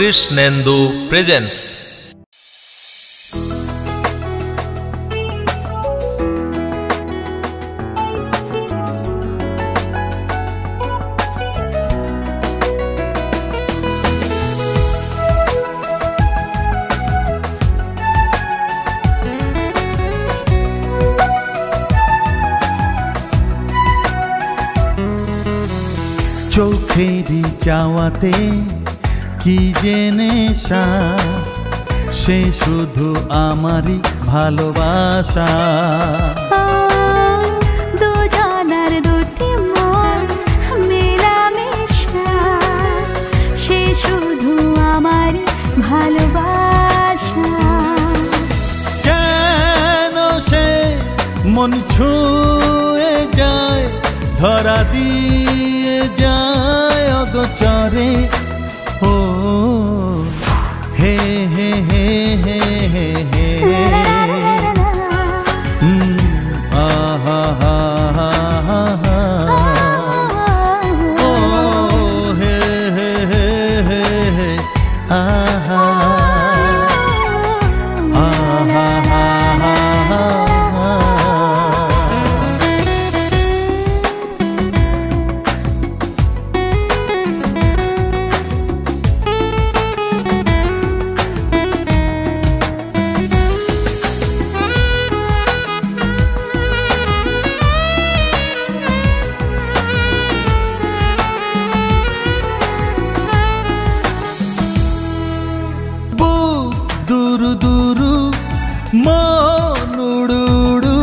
Krishnendu presence চোখেরই চাওয়াতে কি জেনে সে শুধু আমারই ভালোবাসা। দুজনার দুটি মন মেলামেশা। সে শুধু আমারই ভালোবাসা। কেন সে মন ছুঁয়ে যায় ধরা দিয়ে যায় অগচরে? 哦。মনুড়ুড়ু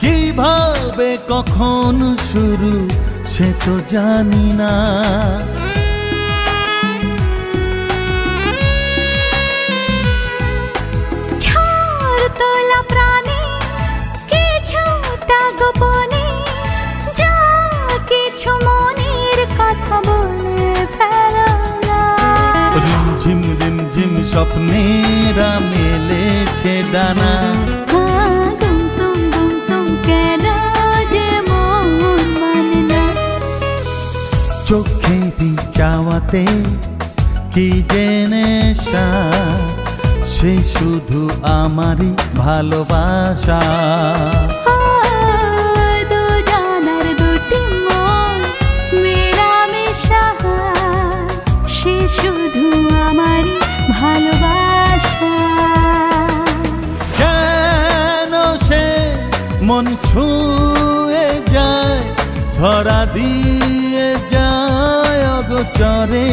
কীভাবে কখন শুরু সে তো জানি না। স্বপ্নেরা মেলেছে কেন যে মন না? চোখেরই চাওয়াতে কি জেনে সে? শুধু আমারই ভালোবাসা। শুধু মন ছুঁয়ে যায় ধরা দিয়ে যায় অগোচরে।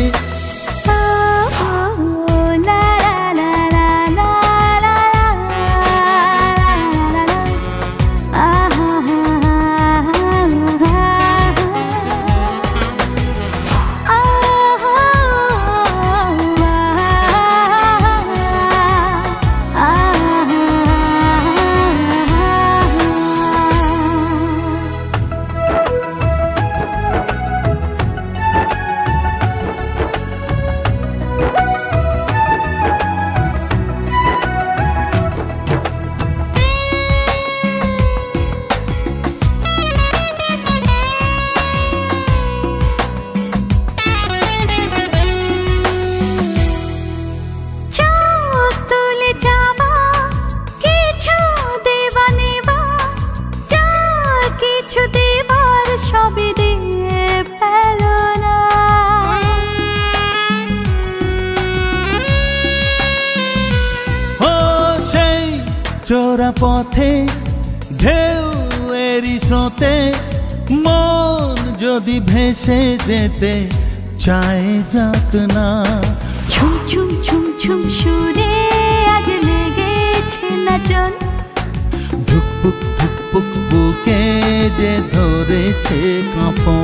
পথে ঢেউ এরি স্রোতে মন যদি ভেসে যেতে চায় যাক না। ছুম ছুম ছুম ছুম সুরে আজ লেগেছে নাচন ধুকপুক ধুকপুক বুকে যে ধরেছে কাঁপন।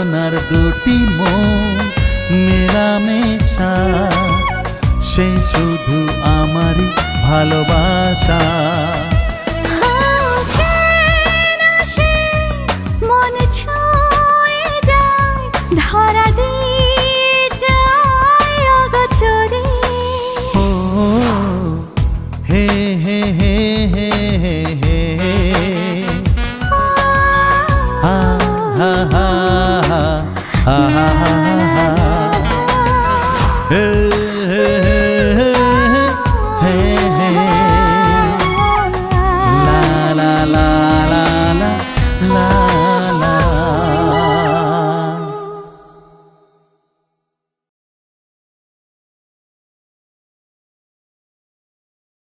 দুজনার দুটি মন মেলামেশা সে শুধু আমারই ভালোবাসা। 에